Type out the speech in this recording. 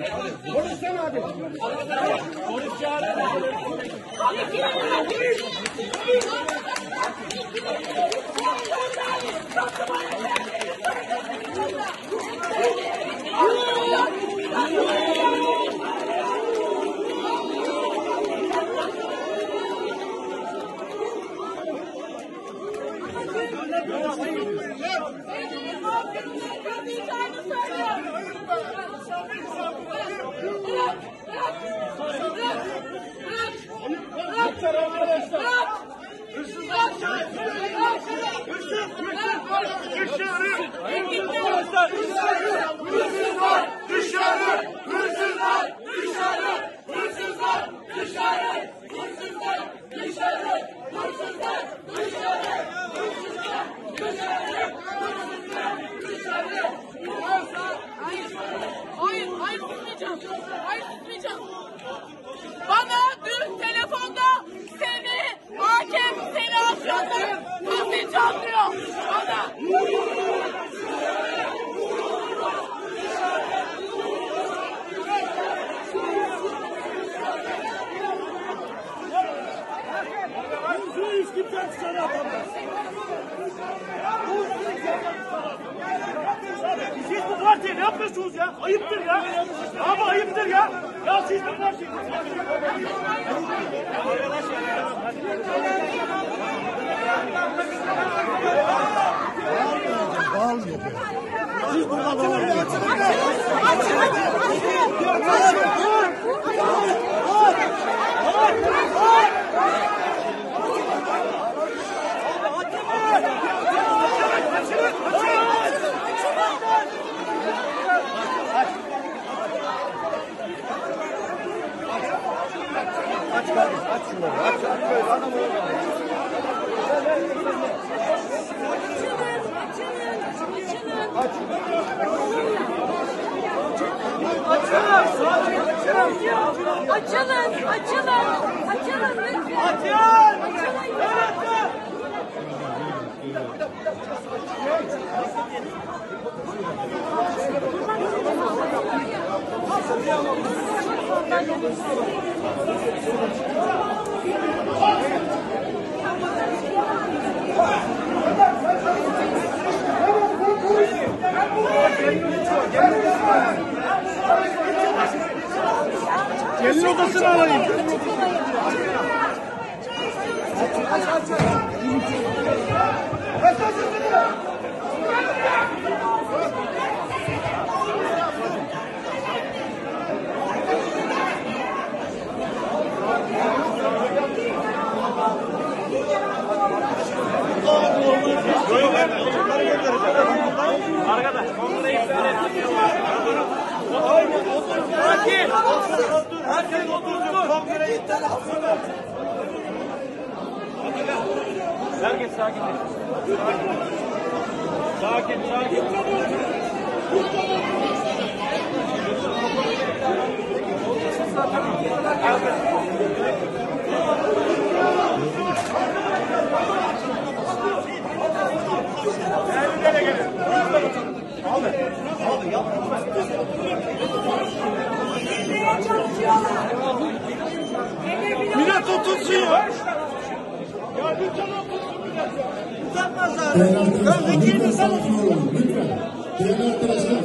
Konuşsana abi. Konuş çağırın. Hepiniz halkınızın kadınlarını söylüyorum. Hayır, yapıyorsunuz ya? Ayıptır ya. Ama ayıptır ya. Ya siz bu partiye... Açılın, açılın, açılın lütfen. Açılın. Gelin odasını alayım. Arkadaş, Kongreyi iptal etsin. Herkes sakin. Sakin, sakin. Millet otursun ya. Yardımcı otursun millet ya. Uzatmazlar. Değerli arkadaşlar, lütfen sakin olun. Lütfen. Değerli arkadaşlar,